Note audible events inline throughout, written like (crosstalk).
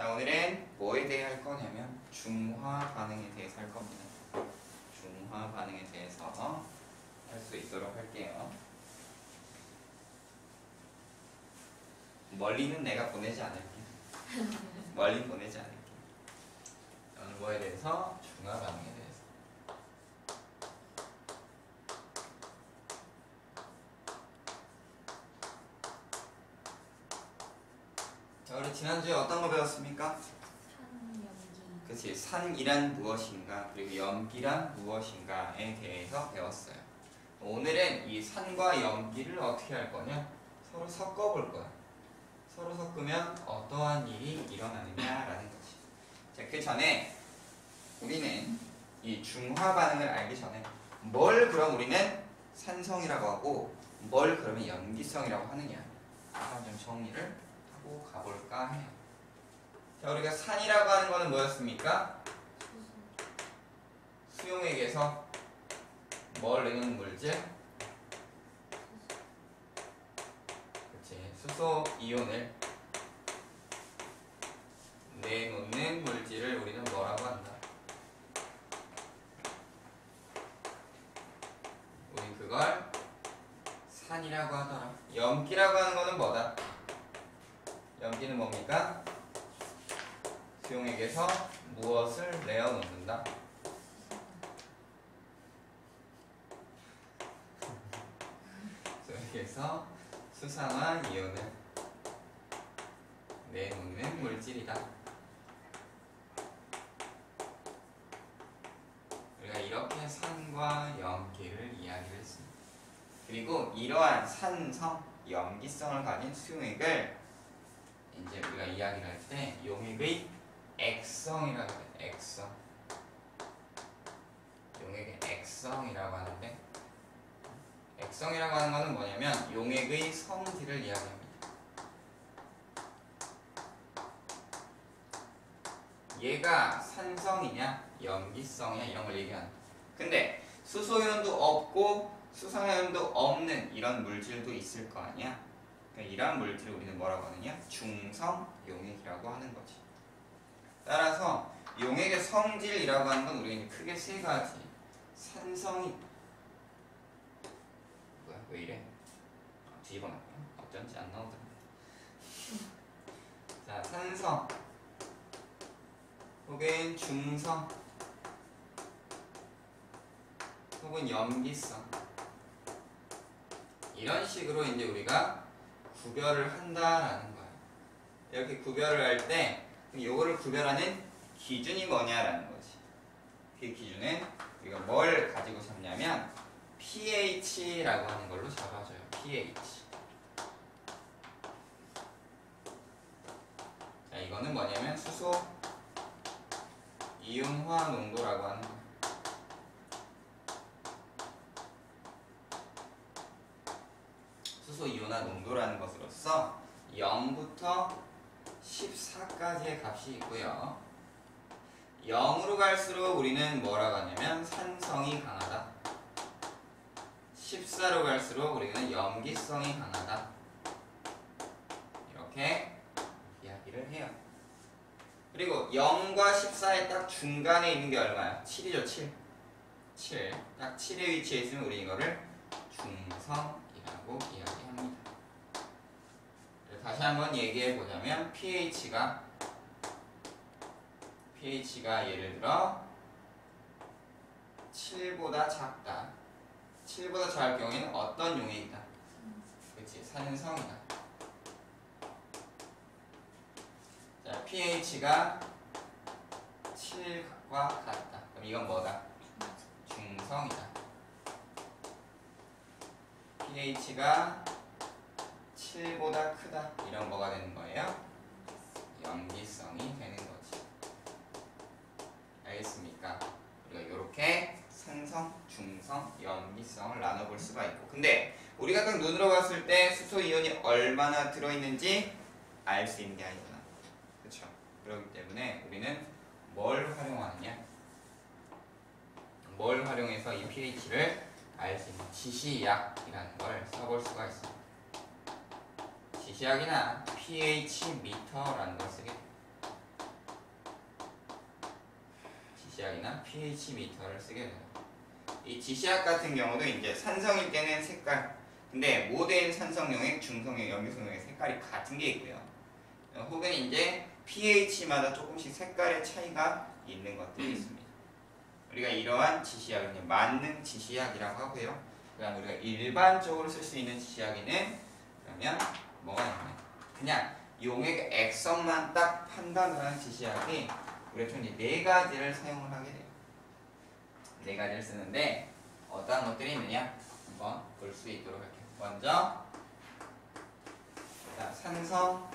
자 오늘은 뭐에 대해 할 거냐면 중화 반응에 대해서 할 겁니다. 중화 반응에 대해서 할 수 있도록 할게요. 멀리는 내가 보내지 않을게. (laughs) 멀리 보내지 않을게. 오늘 뭐에 대해서 중화 반응에 대해서. 자 우리 지난주에 어떤 거 배웠습니까? 그치 산이란 무엇인가 그리고 염기란 무엇인가에 대해서 배웠어요. 오늘은 이 산과 염기를 어떻게 할 거냐? 서로 섞어 볼 거야. 서로 섞으면 어떠한 일이 일어나느냐라는 거지. 자, 그 전에 우리는 이 중화 반응을 알기 전에 뭘 그럼 우리는 산성이라고 하고 뭘 그러면 염기성이라고 하느냐? 한번 좀 정리를 하고 가볼까 해요. 자, 우리가 산이라고 하는 거는 뭐였습니까? 수용액에서 뭘 내는 물질? 그치 수소 이온을 내놓는 물질을 우리는 뭐라고 한다? 우리 그걸 산이라고 하더라. 염기라고 하는 거는 뭐다? 염기는 뭡니까? 수용액에서 무엇을 내어 놓는다? 수용액에서 수상한 이온을 내놓는 물질이다. 우리가 이렇게 산과 염기를 이야기를 했습니다. 그리고 이러한 산성, 염기성을 가진 수용액을 이제 우리가 이야기를 할 때 용액의 액성이라고 해요. 액성. 용액의 액성이라고 하는데 액성이라고 하는 것은 뭐냐면 용액의 성질을 이야기합니다. 얘가 산성이냐 염기성이냐 이런 걸 얘기하는. 근데 수소이온도 없고 수상이온도 없는 이런 물질도 있을 거 아니야? 그러니까 이러한 물질을 우리는 뭐라고 하느냐? 중성 용액이라고 하는 거지. 따라서 용액의 성질이라고 하는 건 우리는 크게 세 가지. 산성이 뭐야 왜 이래? 아, 뒤집어놨구나. 어쩐지 안 나오더라. 자 산성 혹은 중성 혹은 염기성 이런 식으로 이제 우리가 구별을 한다라는 거야. 이렇게 구별을 할 때 요거를 구별하는 기준이 뭐냐라는 거지. 그 기준은 우리가 뭘 가지고 잡냐면 pH라고 하는 걸로 잡아줘요. pH. 자, 이거는 뭐냐면 수소 이온화 농도라고 하는 거예요. 수소 이온화 농도라는 것으로서 0부터 14까지의 값이 있고요. 0으로 갈수록 우리는 뭐라고 하냐면 산성이 강하다. 14로 갈수록 우리는 염기성이 강하다. 이렇게 이야기를 해요. 그리고 0과 14의 딱 중간에 있는 게 얼마야? 7이죠, 7. 7. 딱 7의 위치에 있으면 우리 이거를 중성 이라고 이야기합니다. 다시 한번 얘기해 보자면 pH가 pH가 예를 들어 7보다 작다. 7보다 작을 경우에는 어떤 용액이다? 그치, 산성이다. 자, pH가 7과 같다. 그럼 이건 뭐다? 중성이다. pH가 7보다 크다. 이런 뭐가 되는 거예요? 염기성이 되는 거지. 알겠습니까? 우리가 이렇게 산성, 중성, 염기성을 나눠볼 수가 있고 근데 우리가 딱 눈으로 봤을 때 수소 이온이 얼마나 들어있는지 알 수 있는 게 아니구나. 그렇죠? 그렇기 때문에 우리는 뭘 활용하느냐? 뭘 활용해서 이 pH를 알 수 있는 지시약이라는 걸 써볼 수가 있습니다. 지시약이나 pH 미터라는 걸 쓰게 지시약이나 pH 미터를 쓰게 돼요. 이 지시약 같은 경우도 이제 산성일 때는 색깔 근데 모든 산성용액, 중성용, 염유성용의 색깔이 같은 게 있고요. 혹은 이제 pH마다 조금씩 색깔의 차이가 있는 것들이 음. 있습니다. 우리가 이러한 이제 만능 지시약이라고 하고요. 그다음 우리가 일반적으로 쓸 수 있는 지시약에는 그러면 뭐가 있냐? 그냥 용액 액성만 딱 판단하는 지시약이 우리가 총 네 가지를 사용을 하게 돼요. 네 가지를 쓰는데 어떠한 것들이 있느냐? 한번 볼 수 있도록 할게요. 먼저 자, 산성,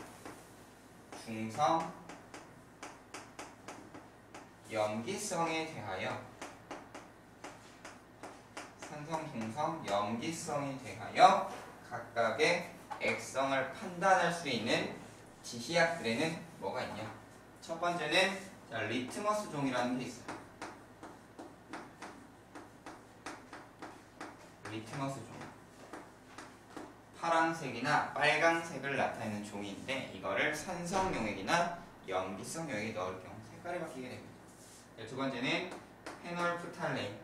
중성, 염기성에 대하여 산성, 중성, 염기성에 대하여 각각의 액성을 판단할 수 있는 지시약들에는 뭐가 있냐? 첫 번째는 자, 리트머스 종이라는 게 있어요. 리트머스 종. 파란색이나 빨강색을 나타내는 종이인데 이거를 산성 용액이나 염기성 용액에 넣을 경우 색깔이 바뀌게 됩니다. 네, 두 번째는 페놀프탈레인.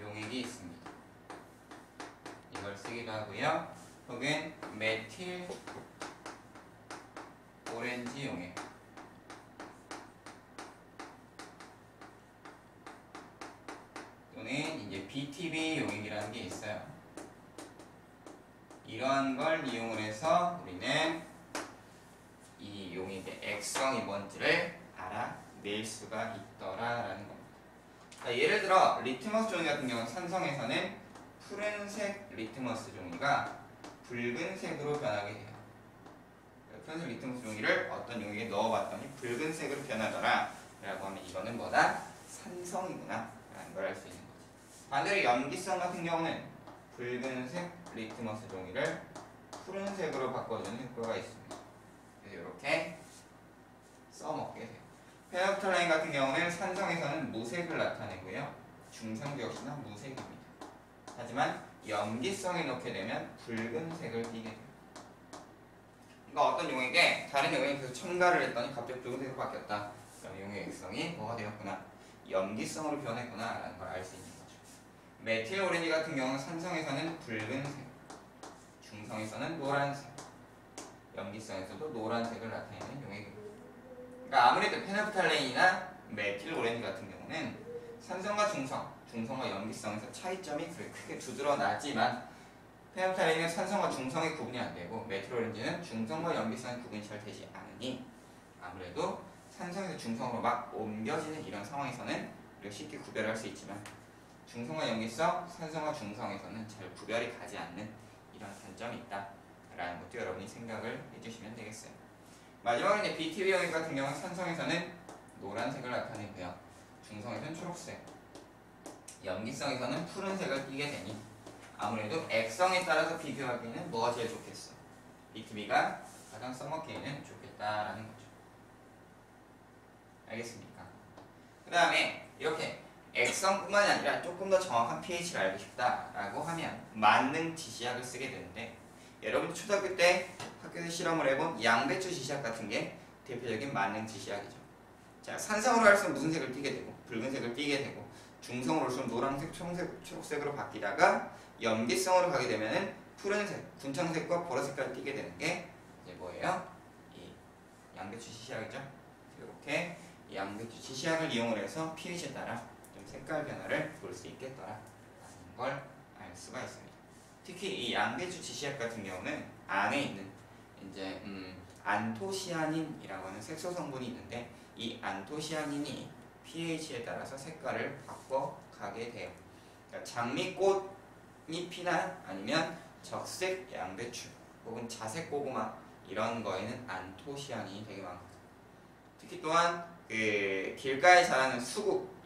용액이 있습니다. 이걸 쓰기도 하고요. 혹은 메틸 오렌지 용액. 또는 이제 BTB 용액이라는 게 있어요. 이러한 걸 이용을 해서 우리는 이 용액의 액성이 뭔지를 알아낼 수가 있더라라는 겁니다. 자, 예를 들어 리트머스 종이 같은 경우는 산성에서는 푸른색 리트머스 종이가 붉은색으로 변하게 돼요. 푸른색 리트머스 종이를 어떤 용액에 넣어봤더니 붉은색으로 변하더라. 라고 하면 이거는 뭐다? 산성이구나. 라는 걸 알 수 있는 거지. 반대로 염기성 같은 경우는 붉은색 리트머스 종이를 푸른색으로 바꿔주는 효과가 있습니다. 이렇게 써먹게 돼요. 페노프탈라인 같은 경우는 산성에서는 무색을 나타내고요. 중성도 역시나 무색입니다. 하지만 염기성에 넣게 되면 붉은색을 띠게 돼요. 그러니까 어떤 용액에 다른 용액에 계속 첨가를 했더니 갑자기 붉은색으로 바뀌었다. 그럼 용의 액성이 뭐가 되었구나? 염기성으로 변했구나 라는 걸 알 수 있는 거죠. 메틸 오렌지 같은 경우는 산성에서는 붉은색, 중성에서는 노란색, 염기성에서도 노란색을 나타내는 용액입니다. 그러니까 아무래도 페놀프탈레인이나 메틸 오렌지 같은 경우는 산성과 중성, 중성과 염기성에서 차이점이 그렇게 크게 두드러나지만 페놀프탈레인은 산성과 중성의 구분이 안 되고 메틸 오렌지는 중성과 염기성의 구분이 잘 되지 않으니 아무래도 산성에서 중성으로 막 옮겨지는 이런 상황에서는 우리가 쉽게 구별할 수 있지만 중성과 염기성, 산성과 중성에서는 잘 구별이 가지 않는 이런 단점이 있다 라는 것도 여러분이 생각을 해주시면 되겠어요. 마지막으로 이제 BTB 용액 같은 경우는 산성에서는 노란색을 나타내고요. 중성에서는 초록색, 염기성에서는 푸른색을 띠게 되니 아무래도 액성에 따라서 비교하기에는 뭐가 제일 좋겠어? BTB가 가장 써먹기에는 좋겠다라는 거죠. 알겠습니까? 그 다음에 이렇게 액성뿐만이 아니라 조금 더 정확한 pH를 알고 싶다라고 하면 만능 지시약을 쓰게 되는데 여러분 초등학교 때 학교에서 실험을 해본 양배추 지시약 같은 게 대표적인 만능 지시약이죠. 자 산성으로 할수록 무슨 색을 띠게 되고 붉은색을 띠게 되고 중성으로 할수록 노란색, 초록색, 초록색으로 바뀌다가 염기성으로 가게 되면은 푸른색, 군청색과 보라색깔 띠게 되는 게 이제 뭐예요? 이 양배추 지시약이죠. 이렇게 이 양배추 지시약을 이용을 해서 pH에 따라 좀 색깔 변화를 볼 수 있겠더라 라는 걸 알 수가 있습니다. 특히 이 양배추 지시약 같은 경우는 안에 있는 이제 음, 안토시아닌이라고 하는 색소 성분이 있는데 이 안토시아닌이 pH에 따라서 색깔을 바꿔 가게 돼요. 그러니까 장미꽃 잎이나 아니면 적색 양배추 혹은 자색 고구마 이런 거에는 안토시아닌이 되게 많거든요. 특히 또한 그 길가에 자라는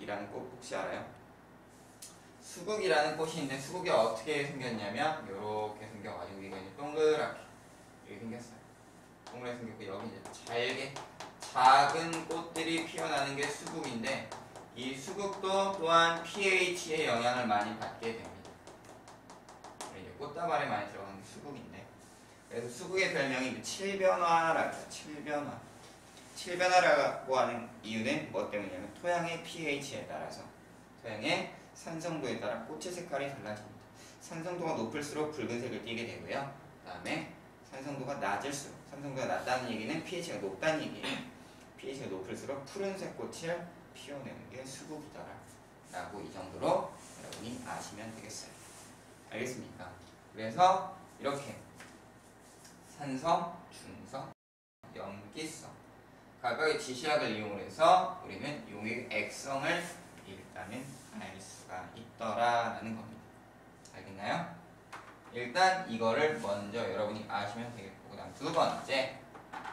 수국이라는 꽃 혹시 알아요? 수국이라는 꽃이 있는데 수국이 어떻게 생겼냐면 이렇게 생겨가지고 이게 이제 동그랗게 이렇게 생겼어요. 동그랗게 생겼고 여기 이제 잘게 작은 꽃들이 피어나는 게 수국인데 이 수국도 또한 pH의 영향을 많이 받게 됩니다. 이제 꽃다발에 많이 들어가는 게 수국인데 그래서 수국의 별명이 7변화라고 해요. 7변화. 7변화라고 하는 이유는 뭐 때문이냐면 토양의 pH에 따라서 토양의 산성도에 따라 꽃의 색깔이 달라집니다. 산성도가 높을수록 붉은색을 띠게 되고요. 그 다음에 산성도가 낮을수록 산성도가 낮다는 얘기는 pH가 높다는 얘기예요. pH가 높을수록 푸른색 꽃을 피워내는 게 수국이더라. 라고 이 정도로 여러분이 아시면 되겠어요. 알겠습니까? 그래서 이렇게 산성, 중성, 염기성 각각의 지시학을 이용해서 우리는 용의 액성을 일단은 알 수가 있더라라는 겁니다. 알겠나요? 일단 이거를 먼저 여러분이 아시면 되겠고 그 다음 두 번째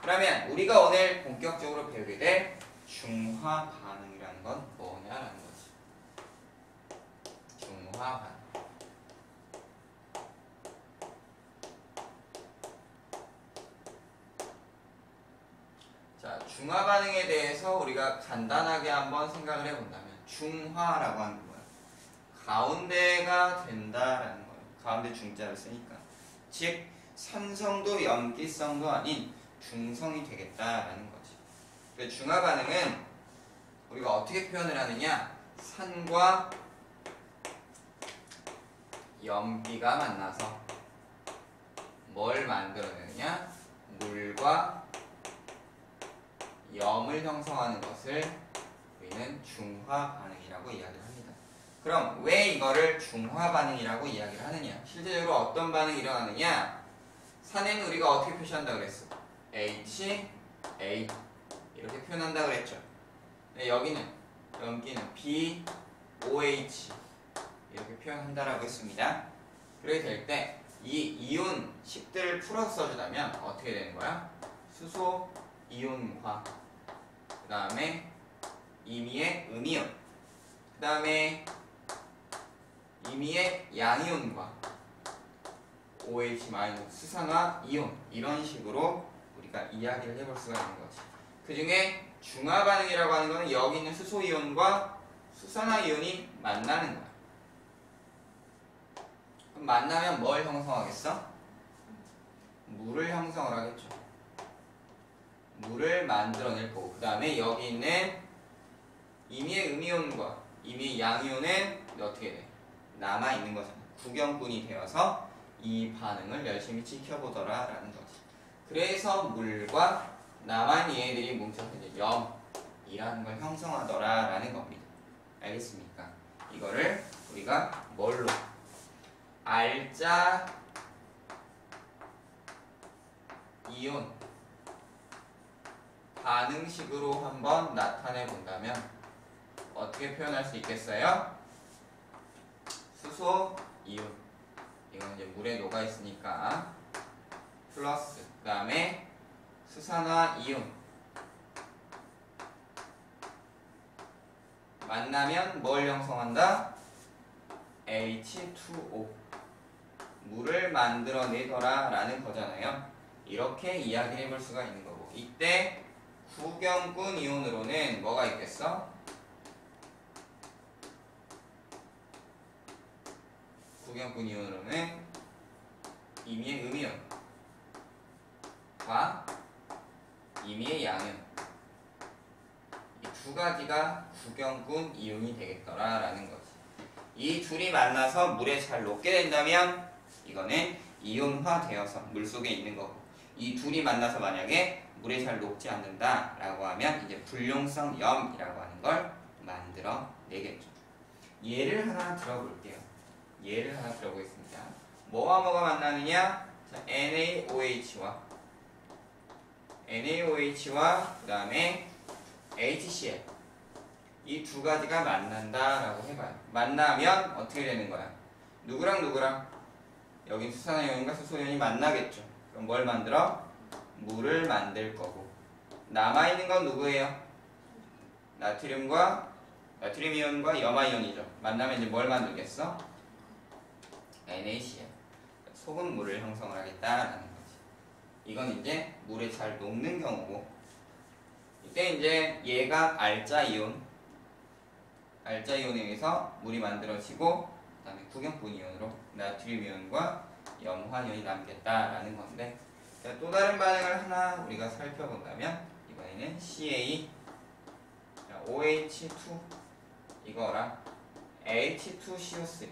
그러면 우리가 오늘 본격적으로 배우게 될 중화 반응이라는 건 뭐냐라는 거지. 중화 반응. 자, 중화 반응에 대해서 우리가 간단하게 한번 생각을 해본다면 중화라고 하는 게 뭐야? 가운데가 된다라는 거예요. 가운데 중자를 쓰니까. 즉 산성도 염기성도 아닌 중성이 되겠다라는 거지. 그 중화 반응은 우리가 어떻게 표현을 하느냐? 산과 염기가 만나서 뭘 만들어내느냐? 물과 염을 형성하는 것을 우리는 중화 반응이라고 이야기를 합니다. 그럼 왜 이거를 중화 반응이라고 이야기를 하느냐? 실제적으로 어떤 반응이 일어나느냐? 산에는 우리가 어떻게 표시한다 그랬어? H, A 이렇게 표현한다 그랬죠. 근데 여기는 염기는 B, OH 이렇게 표현한다라고 했습니다. 그렇게 될 때 이 이온 식들을 풀어서 써주다면 어떻게 되는 거야? 수소 이온과 그 다음에 임의의 음이온 그 다음에 임의의 양이온과 OH 수산화 이온 이런 식으로 우리가 이야기를 해볼 수가 있는 거지. 그 중에 중화 반응이라고 하는 거는 여기 있는 수소 이온과 수산화 이온이 만나는 거야. 그럼 만나면 뭘 형성하겠어? 물을 형성을 하겠죠. 물을 만들어낼 거고 그 다음에 여기 있는 임의의 음이온과 임의의 양이온은 어떻게 돼? 남아 있는 거잖아. 구경꾼이 되어서 이 반응을 열심히 지켜보더라 라는 거지. 그래서 물과 남아있는 얘네들이 뭉쳐서 이제 염이라는 걸 형성하더라 라는 겁니다. 알겠습니까? 이거를 우리가 뭘로? 알자 이온 반응식으로 한번 나타내 본다면 어떻게 표현할 수 있겠어요? 수소 이온. 이건 이제 물에 녹아 있으니까 플러스. 그 다음에 수산화 이온. 만나면 뭘 형성한다? H2O 물을 만들어내더라 라는 거잖아요. 이렇게 이야기해 볼 수가 있는 거고. 이때 구경꾼 이온으로는 뭐가 있겠어? 구경꾼 이온으로는 임의의 음이온과 임의의 양이온 이두 가지가 구경꾼 이온이 되겠더라라는 거지. 이 둘이 만나서 물에 잘 녹게 된다면 이거는 이온화되어서 물 속에 있는 거고 이 둘이 만나서 만약에 물에 잘 녹지 않는다라고 하면 이제 불용성 염이라고 하는 걸 만들어 내겠죠. 예를 하나 들어볼게요. 예를 하나 들어보겠습니다. 뭐와 뭐가 만나느냐? 자, NaOH와 NaOH와 그 다음에 HCl 이 두 가지가 만난다라고 해봐요. 만나면 어떻게 되는 거야? 누구랑 누구랑? 여긴 수산화이온과 수소이온이 만나겠죠. 그럼 뭘 만들어? 물을 만들 거고 남아있는 건 누구예요? 나트륨과 나트륨 이온과 염화 이온이죠. 만나면 이제 뭘 만들겠어? NaCl 소금 물을 형성을 하겠다라는 거지. 이건 이제 물에 잘 녹는 경우고 이때 이제 얘가 알자 이온 알자 이온에 의해서 물이 만들어지고 그다음에 구경분 이온으로 나트륨 이온과 염화 이온이 남겠다라는 건데 자, 또 다른 반응을 하나 우리가 살펴본다면 이번에는 CA 자, OH2 이거랑 H2CO3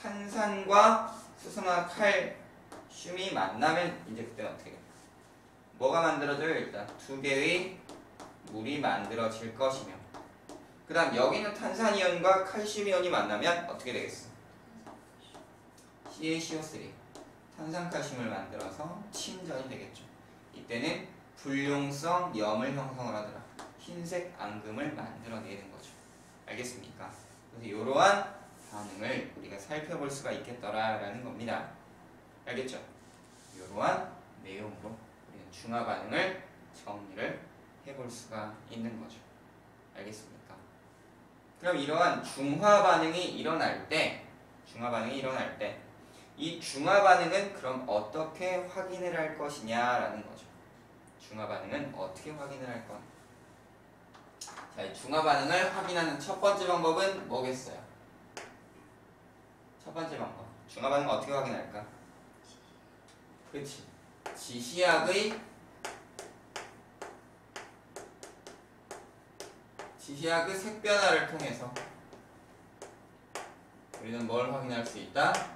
탄산과 수소나 칼슘이 만나면 이제 그때 어떻게? 뭐가 만들어져요? 일단 두 개의 물이 만들어질 것이며 그 다음 여기는 탄산이온과 칼슘이온이 만나면 어떻게 되겠어? CaCO3 탄산칼슘을 만들어서 침전이 되겠죠. 이때는 불용성 염을 형성을 하더라. 흰색 앙금을 만들어내는 거죠. 알겠습니까? 그래서 이러한 반응을 우리가 살펴볼 수가 있겠더라라는 겁니다. 알겠죠? 이러한 내용으로 우리는 중화 반응을 정리를 해볼 수가 있는 거죠. 알겠습니까? 그럼 이러한 중화 반응이 일어날 때, 중화 반응이 일어날 때, 이 중화 반응은 그럼 어떻게 확인을 할 것이냐라는 거죠. 중화 반응은 어떻게 확인을 할 거냐? 자, 이 중화 반응을 확인하는 첫 번째 방법은 뭐겠어요? 첫 번째 방법. 중화 반응 어떻게 확인할까? 그렇지. 지시약의 지시약의 색 변화를 통해서 우리는 뭘 확인할 수 있다?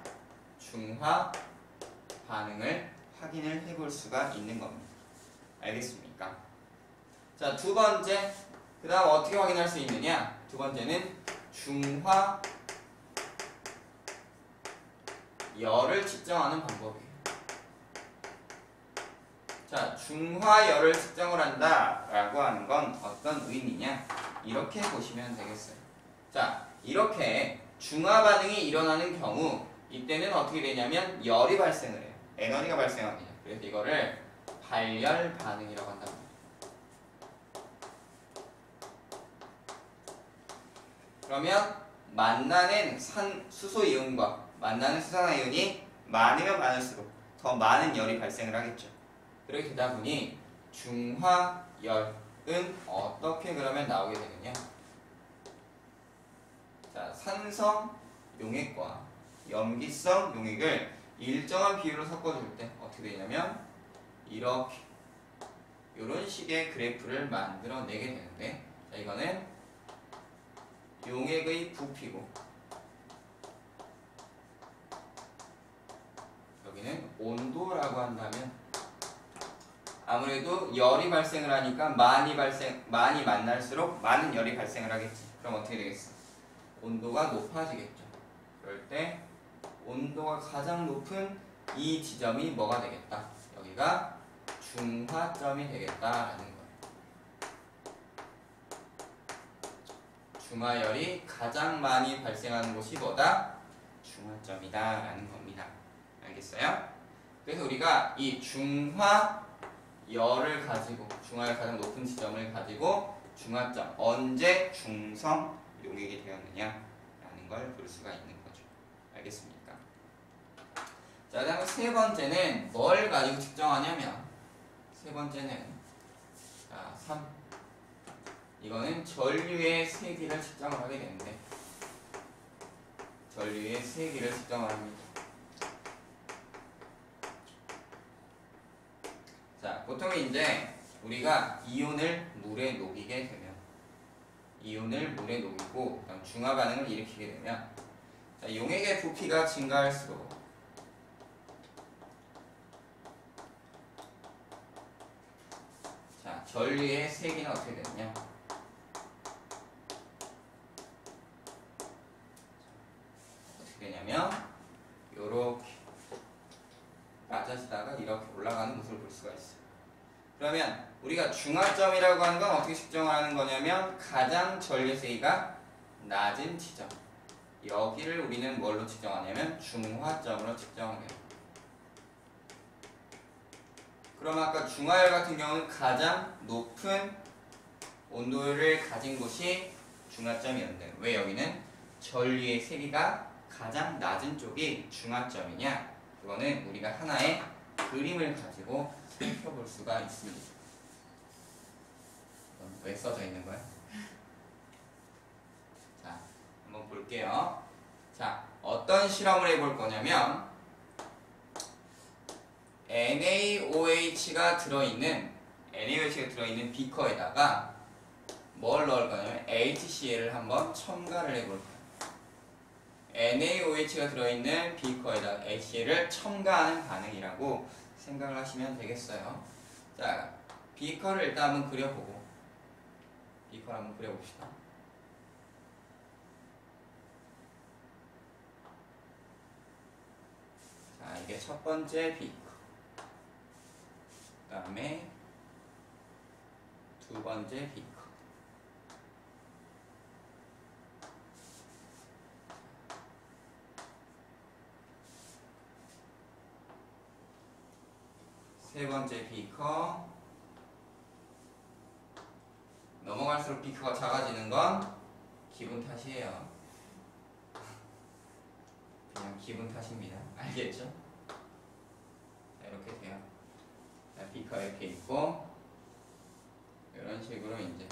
중화 반응을 확인을 해볼 수가 있는 겁니다. 알겠습니까? 자, 두 번째. 그 다음 어떻게 확인할 수 있느냐? 두 번째는 중화 열을 측정하는 방법이에요. 자, 중화열을 측정을 한다 라고 하는 건 어떤 의미냐? 이렇게 보시면 되겠어요. 자, 이렇게 중화 반응이 일어나는 경우 이때는 어떻게 되냐면 열이 발생을 해요. 에너지가 발생합니다. 그래서 이거를 발열 반응이라고 한답니다. 그러면 만나는 산 수소 이온과 만나는 수산화 이온이 많으면 많을수록 더 많은 열이 발생을 하겠죠. 그렇게 되다 보니 중화열은 어떻게 그러면 나오게 되느냐? 자, 산성 용액과 염기성 용액을 일정한 비율로 섞어줄 때 어떻게 되냐면 이렇게 이런 식의 그래프를 만들어내게 되는데 자, 이거는 용액의 부피고 여기는 온도라고 한다면 아무래도 열이 발생을 하니까 많이 발생 많이 만날수록 많은 열이 발생을 하겠지. 그럼 어떻게 되겠어? 온도가 높아지겠죠. 그럴 때 온도가 가장 높은 이 지점이 뭐가 되겠다? 여기가 중화점이 되겠다라는 거예요. 중화열이 가장 많이 발생하는 곳이 뭐다? 중화점이다라는 겁니다. 알겠어요? 그래서 우리가 이 중화열을 가지고 중화열 가장 높은 지점을 가지고 중화점 언제 중성 용액이 되었느냐라는 걸 볼 수가 있는 거죠. 알겠습니까? 자, 그다음에 세 번째는 뭘 가지고 측정하냐면 세 번째는 자, 3 이거는 전류의 세기를 측정을 하게 되는데 전류의 세기를 측정을 합니다. 자, 보통 이제 우리가 이온을 물에 녹이게 되면 이온을 물에 녹이고 중화 반응을 일으키게 되면 자, 용액의 부피가 증가할수록 자, 전류의 세기는 어떻게 되느냐? 어떻게 되냐면 요렇게 낮아지다가 이렇게 올라가는 모습을 볼 수가 있어요. 그러면 우리가 중화점이라고 하는 건 어떻게 측정하는 거냐면 가장 전류 세기가 낮은 지점 여기를 우리는 뭘로 측정하냐면 중화점으로 측정해요. 그럼 아까 중화열 같은 경우는 가장 높은 온도를 가진 곳이 중화점이었는데 왜 여기는 전류의 세기가 가장 낮은 쪽이 중화점이냐? 그거는 우리가 하나의 그림을 가지고 살펴볼 수가 있습니다. 왜 써져 있는 거야? 자, 한번 볼게요. 자, 어떤 실험을 해볼 거냐면 NaOH가 들어있는 NaOH가 들어있는 비커에다가 뭘 넣을 거냐면 HCl을 한번 첨가를 해볼 거예요. NaOH가 들어있는 비커에다가 HCl을 첨가하는 반응이라고 생각을 하시면 되겠어요. 자, 비커를 일단 한번 그려보고 비커를 한번 그려봅시다. 자, 이게 첫 번째 비커. 그 다음에 두 번째 비커. 세 번째 비커. 넘어갈수록 비커가 작아지는 건 기분 탓이에요. (laughs) 그냥 기분 탓입니다. 알겠죠? 자, 이렇게 돼요. 자, 비커 이렇게 있고, 이런 식으로 이제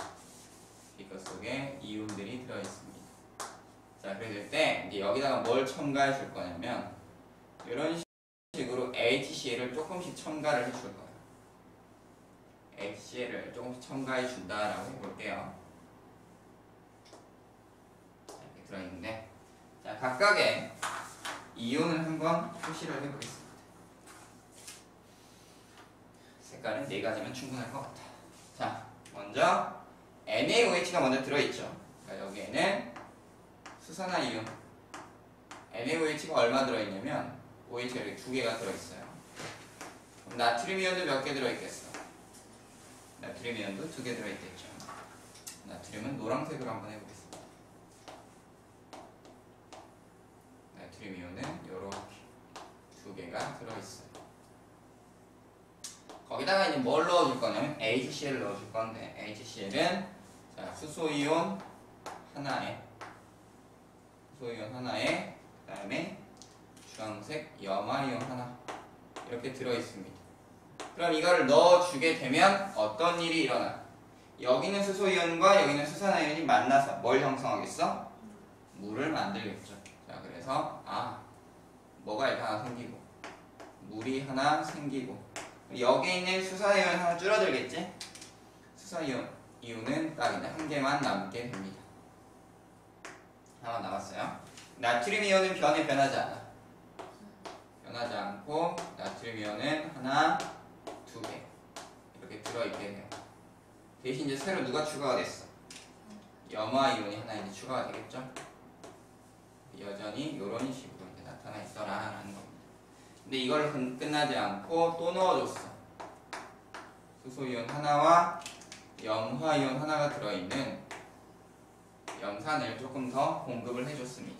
비커 속에 이온들이 들어 있습니다. 자, 그랬을 때, 이제 여기다가 뭘 첨가해 줄 거냐면, 이런 식으로 HCl을 조금씩 첨가를 해 줄 거예요. HCl을 조금씩 첨가해 준다라고 해볼게요. 자, 이렇게 들어있는데, 자, 각각의 이온을 한번 표시를 해보겠습니다. 색깔은 네 가지면 충분할 것 같아. 자, 먼저 NaOH가 먼저 들어있죠. 그러니까 여기에는 수산화이온 NaOH가 얼마 들어있냐면 OH가 이렇게 두 개가 들어있어요. 그럼 나트륨 이온도 몇 개 들어있겠어? 나트륨 이온도 두 개 들어있겠죠. 나트륨은 노란색으로 한번 해보겠습니다. 나트륨 이온은 이렇게 두 개가 들어있어요. 거기다가 이제 뭘 넣어줄 거냐면 HCl 넣어줄 건데 HCl은 자 수소이온 하나에 수소이온 하나에 그 다음에 주황색 염화이온 하나 이렇게 들어있습니다. 그럼 이거를 넣어주게 되면 어떤 일이 일어나? 여기는 수소이온과 여기는 수산화이온이 만나서 뭘 형성하겠어? 물을 만들겠죠. 자 그래서 아 뭐가 일단 하나 생기고 물이 하나 생기고 여기 있는 수산이온 하나 줄어들겠지? 수산이온 이온은 딱 한 개만 남게 됩니다. 하나 남았어요. 나트륨 이온은 변해 변하지 않아. 변하지 않고 나트륨 이온은 하나, 두 개 이렇게 들어있게 돼요. 대신 이제 새로 누가 추가가 됐어? 염화 이온이 하나 이제 추가가 되겠죠? 여전히 이런 식으로 이제 나타나 있어라 라는 겁니다. 근데 이걸 끝- 끝나지 않고 또 넣어줬어. 수소이온 하나와 염화이온 하나가 들어있는 염산을 조금 더 공급을 해줬습니다.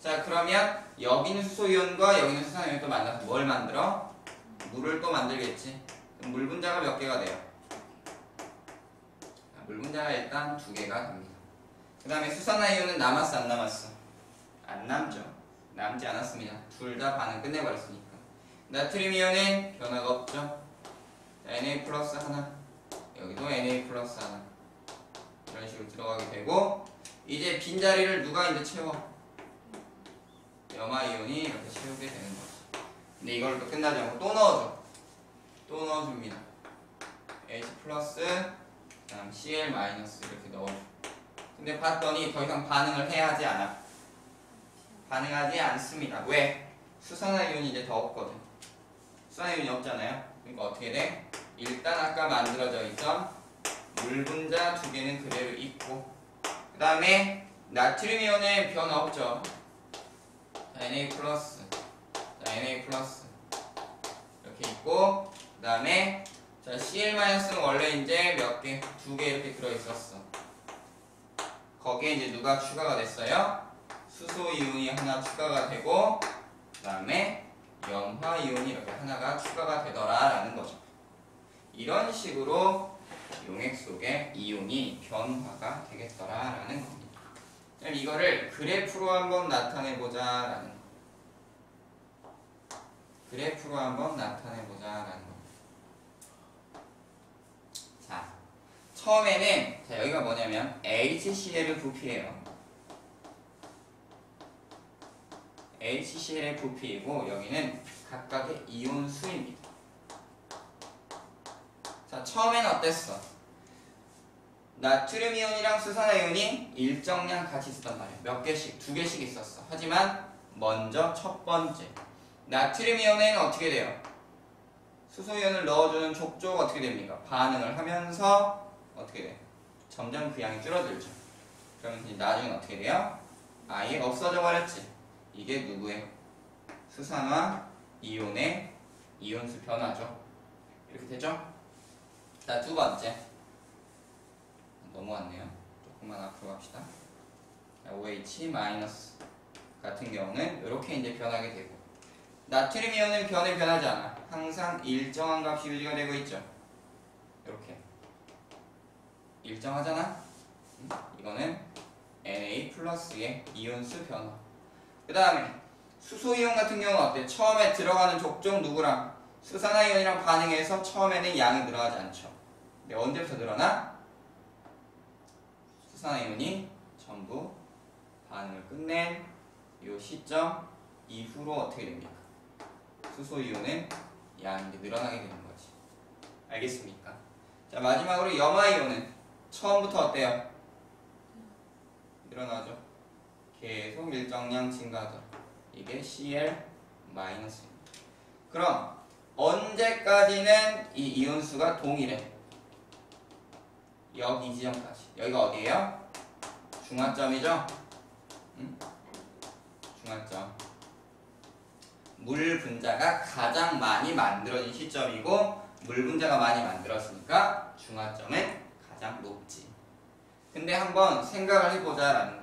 자 그러면 여기는 수소이온과 여기는 수산이온이 또 만나서 뭘 만들어? 물을 또 만들겠지. 물 분자가 몇 개가 돼요? 자, 물 분자가 일단 두 개가 됩니다. 그 다음에 수산화이온은 남았어 안 남았어? 안 남죠. 남지 않았습니다. 둘 다 반응 끝내버렸으니까. 나트륨 이온은 변화가 없죠. 자, Na 플러스 하나. 여기도 Na 플러스 하나. 이런 식으로 들어가게 되고 이제 빈 자리를 누가 이제 채워? 염화 이온이 이렇게 채우게 되는 거죠. 근데 이걸 또 끝나지 않고 또 넣어줘. 또 넣어줍니다. H 플러스 그다음 Cl 마이너스 이렇게 넣어줘. 근데 봤더니 더 이상 반응을 해야 하지 않아. 반응하지 않습니다. 왜? 수산화이온이 이제 더 없거든. 수산화이온이 없잖아요. 그러니까 어떻게 돼? 일단 아까 만들어져 있던 물 분자 두 개는 그대로 있고 그 다음에 나트륨 이온에 변화 없죠. 자, Na 플러스 자, Na 플러스 이렇게 있고 그 다음에 자 Cl 마이너스는 원래 이제 몇 개? 두 개 이렇게 들어있었어. 거기에 이제 누가 추가가 됐어요? 수소 이온이 하나 추가가 되고 그 다음에 염화 이온이 이렇게 하나가 추가가 되더라라는 거죠. 이런 식으로 용액 속에 이온이 변화가 되겠더라라는 겁니다. 그럼 이거를 그래프로 한번 나타내 보자라는 거. 그래프로 한번 나타내 보자라는 거. 자, 처음에는 자 여기가 뭐냐면 HCl을 부피해요. HCl의 부피이고 여기는 각각의 이온 수입니다. 자, 처음엔 어땠어? 나트륨 이온이랑 수산화 이온이 일정량 같이 있었단 말이야. 몇 개씩, 두 개씩 있었어. 하지만 먼저 첫 번째. 나트륨 이온에는 어떻게 돼요? 수소 이온을 넣어주는 족조가 어떻게 됩니까? 반응을 하면서 어떻게 돼? 점점 그 양이 줄어들죠. 그러면 나중에 어떻게 돼요? 아예 없어져 버렸지. 이게 누구의? 수산화 이온의 이온수 변화죠. 이렇게 되죠? 자, 두 번째. 넘어왔네요. 조금만 앞으로 갑시다. 자, OH 마이너스 같은 경우는 이렇게 이제 변하게 되고 나트륨 이온은 변은 변하지 않아. 항상 일정한 값이 유지가 되고 있죠. 이렇게 일정하잖아. 음, 이거는 Na 플러스의 이온수 변화. 그 다음에 수소 이온 같은 경우는 어때? 처음에 들어가는 족족 누구랑 수산화이온이랑 반응해서 처음에는 양이 늘어나지 않죠. 근데 언제부터 늘어나? 수산화이온이 전부 반응을 끝낸 이 시점 이후로 어떻게 됩니까? 수소이온은 양이 늘어나게 되는 거지. 알겠습니까? 자 마지막으로 염화이온은 처음부터 어때요? 늘어나죠. 계속 일정량 증가하더라. 이게 Cl 마이너스입니다. 그럼 언제까지는 이 이온수가 동일해? 여기 지점까지. 여기가 어디예요? 중화점이죠? 응? 중화점. 물 분자가 가장 많이 만들어진 시점이고 물 분자가 많이 만들었으니까 중화점은 가장 높지. 근데 한번 생각을 해보자라는.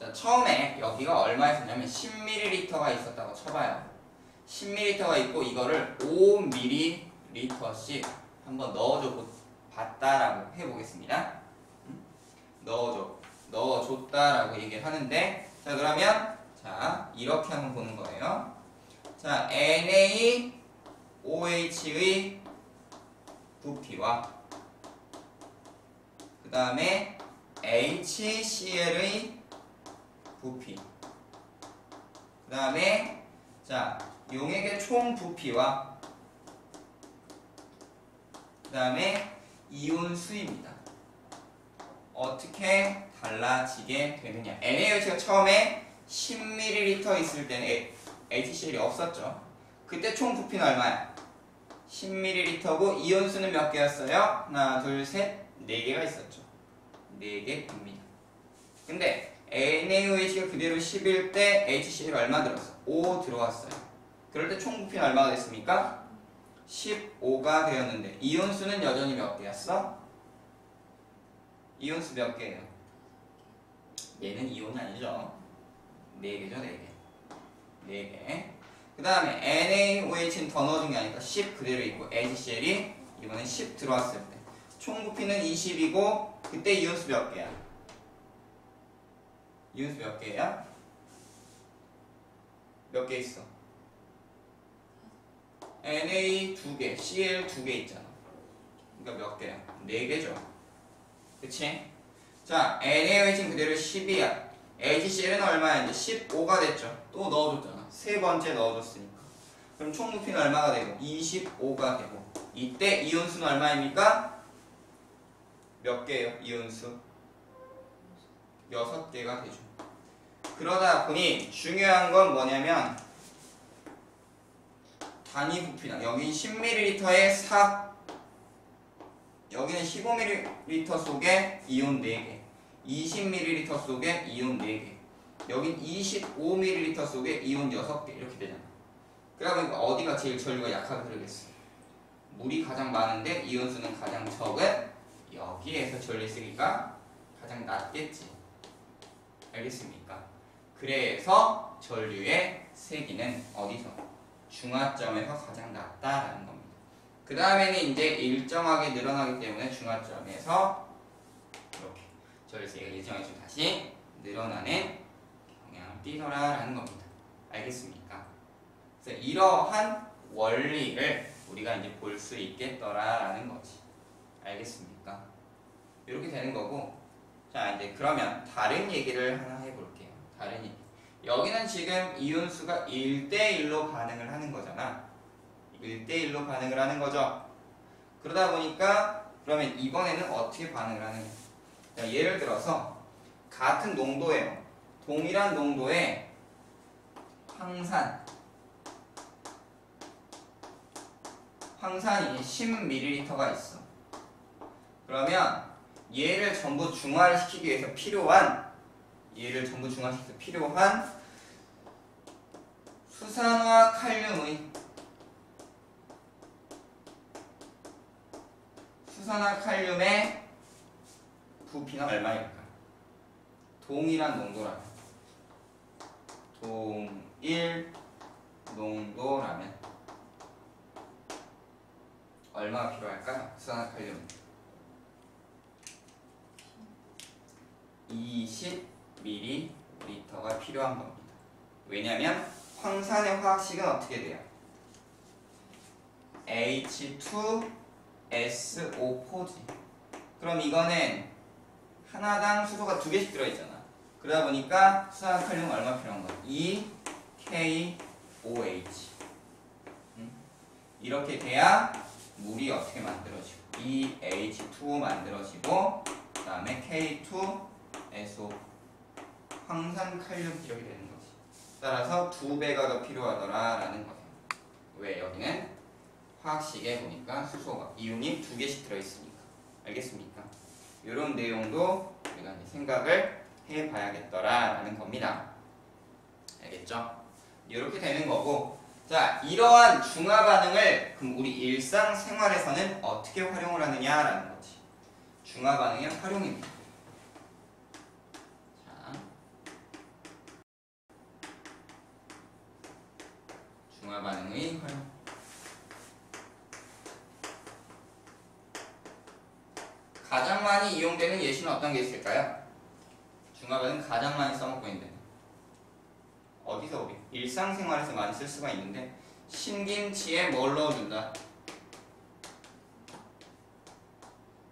자, 처음에 여기가 얼마였었냐면 10ml가 있었다고 쳐봐요. 10ml가 있고 이거를 5ml씩 한번 넣어줘 보- 봤다라고 해보겠습니다. 음? 넣어줘, 넣어줬다라고 얘기를 하는데 자 그러면 자 이렇게 한번 보는 거예요. 자 NaOH의 부피와 그 다음에 HCl의 부피 그 다음에 자 용액의 총 부피와 그 다음에 이온 수입니다. 어떻게 달라지게 되느냐 NaOH가 처음에 10ml 있을 때는 HCl이 없었죠. 그때 총 부피는 얼마야? 10ml고 이온 수는 몇 개였어요? 하나, 둘, 셋, 네 개가 있었죠. 네 개입니다. 근데 NaOH가 그대로 10일 때 HCl 얼마 들었어? 5 들어왔어요. 그럴 때 총 부피는 얼마가 됐습니까? 15가 되었는데 이온 수는 여전히 몇 개였어? 이온 수 몇 개예요? 얘는 이온이 아니죠. 4개죠, 4개. 4개. 그 다음에 NaOH는 더 넣어준 게 아니니까 10 그대로 있고 HCl이 이번엔 10 들어왔을 때 총 부피는 20이고 그때 이온수 몇 개야? 이온수 몇 개야? 몇 개 있어? Na 두 개, Cl 두 개 있잖아. 그러니까 몇 개야? 네 개죠. 그치? 자, NaOH는 그대로 10이야. HCl은 얼마야? 이제 15가 됐죠. 또 넣어줬잖아. 세 번째 넣어줬으니까. 그럼 총 부피는 얼마가 되고? 25가 되고. 이때 이온수는 얼마입니까? 몇 개예요? 이온수? 6개가 되죠. 그러다 보니 중요한 건 뭐냐면 단위 부피나 여긴 10ml에 4 여기는 15ml 속에 이온 4개 20ml 속에 이온 4개 여긴 25ml 속에 이온 6개 이렇게 되잖아. 보니까 어디가 제일 전류가 약하게 흐르겠어? 물이 가장 많은데 이온 수는 가장 적은 여기에서 전류 쓰기가 가장 낮겠지 알겠습니까? 그래서 전류의 세기는 어디서? 중화점에서 가장 낮다라는 겁니다. 그 다음에는 이제 일정하게 늘어나기 때문에 중화점에서 이렇게 세기가 일정하게 좀 다시 늘어나는 경향을 띠더라라는 겁니다. 알겠습니까? 그래서 이러한 원리를 우리가 이제 볼 수 있겠더라라는 거지. 알겠습니까? 이렇게 되는 거고 자 이제 그러면 다른 얘기를 하나 해볼게요. 다른 얘기. 여기는 지금 이온수가 1대1로 반응을 하는 거잖아. 1대1로 반응을 하는 거죠. 그러다 보니까 그러면 이번에는 어떻게 반응을 하느냐? 자, 예를 들어서 같은 농도예요. 동일한 농도의 황산 황산이 10ml가 있어. 그러면 얘를 전부 중화를 시키기 위해서 필요한 얘를 전부 중화시키기 위해서 필요한 수산화 칼륨의 수산화 칼륨의 부피는 얼마일까? 동일한 농도라면 동일 농도라면 얼마가 필요할까요? 수산화 칼륨 20ml가 필요한 겁니다. 왜냐하면 황산의 화학식은 어떻게 돼요? H2SO4지. 그럼 이거는 하나당 수소가 두 개씩 들어있잖아. 그러다 보니까 수산 칼륨 얼마 필요한 거야? 2KOH. 음? 이렇게 돼야 물이 어떻게 만들어지고 2H2O 만들어지고 그 다음에 K2SO 황산 칼륨 이렇게 되는 거지. 따라서 두 배가 더 필요하더라 라는 거예요. 왜 여기는 화학식에 보니까 수소가 이온이 두 개씩 들어있으니까 알겠습니까? 이런 내용도 우리가 생각을 해봐야겠더라 라는 겁니다. 알겠죠? 이렇게 되는 거고 자 이러한 중화 반응을 그럼 우리 일상생활에서는 어떻게 활용을 하느냐라는 거지. 중화 반응의 활용입니다. 자, 반응의 활용. 가장 많이 이용되는 예시는 어떤 게 있을까요? 중화 반응 가장 많이 써먹고 있는데 어디서 우리 일상생활에서 많이 쓸 수가 있는데 신김치에 뭘 넣어준다?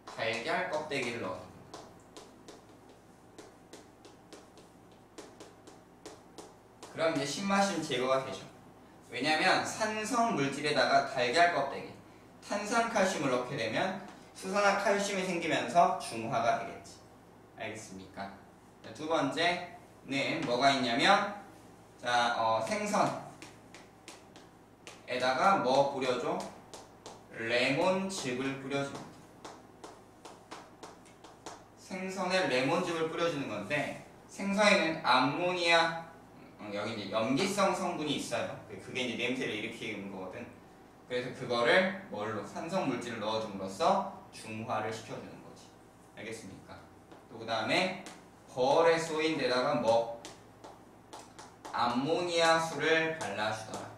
달걀 껍데기를 넣어준다. 그럼 이제 신맛은 제거가 되죠. 왜냐하면 산성 물질에다가 달걀 껍데기, 탄산 칼슘을 넣게 되면 수산화 칼슘이 생기면서 중화가 되겠지. 알겠습니까? 자, 두 번째는 뭐가 있냐면 자, 어, 생선에다가 뭐 뿌려줘? 레몬즙을 뿌려줍니다. 생선에 레몬즙을 뿌려주는 건데 생선에는 암모니아 어, 여기 이제 염기성 성분이 있어요. 그게 이제 냄새를 일으키는 거거든. 그래서 그거를 뭘로 산성 물질을 넣어줌으로써 중화를 시켜주는 거지. 알겠습니까? 또 그 다음에 벌에 쏘인 데다가 뭐 암모니아 수를 발라주더라.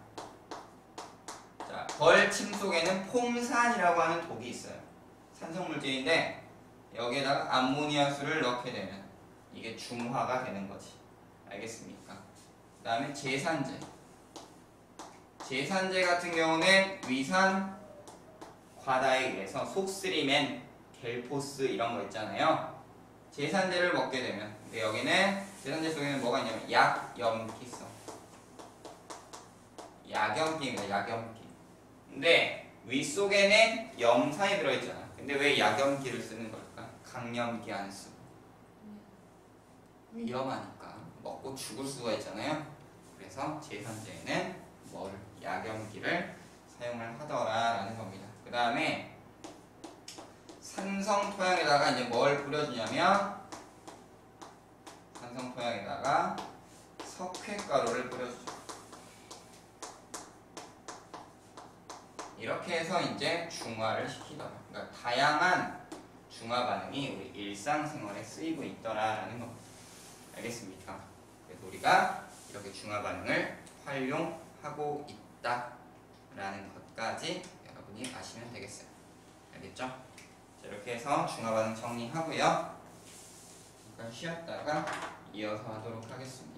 자, 벌 침 속에는 폼산이라고 하는 독이 있어요. 산성 물질인데 여기에다가 암모니아 수를 넣게 되면 이게 중화가 되는 거지. 알겠습니까? 그 다음에 제산제. 제산제 같은 경우는 위산 과다에 의해서 속쓰리맨, 겔포스 이런 거 있잖아요. 제산제를 먹게 되면 근데 여기는 제산제 속에는 뭐가 있냐면 약염기성. 약염기입니다. 약염기. 근데 위 속에는 염산이 들어있잖아. 근데 왜 약염기를 쓰는 걸까? 강염기 안 쓰고. 위험하니까 먹고 죽을 수가 있잖아요. 그래서 제산제에는 뭘 약염기를 사용을 하더라라는 겁니다. 그 다음에 산성 토양에다가 이제 뭘 뿌려주냐면 산성 토양에다가 석회가루를 뿌려주죠. 이렇게 해서 이제 중화를 시키더라. 그러니까 다양한 중화 반응이 우리 일상생활에 쓰이고 있더라라는 겁니다. 알겠습니까? 우리가 이렇게 중화 반응을 활용하고 있다라는 것까지 여러분이 아시면 되겠어요. 알겠죠? 자, 이렇게 해서 중화 반응 정리하고요. 잠깐 쉬었다가 이어서 하도록 하겠습니다.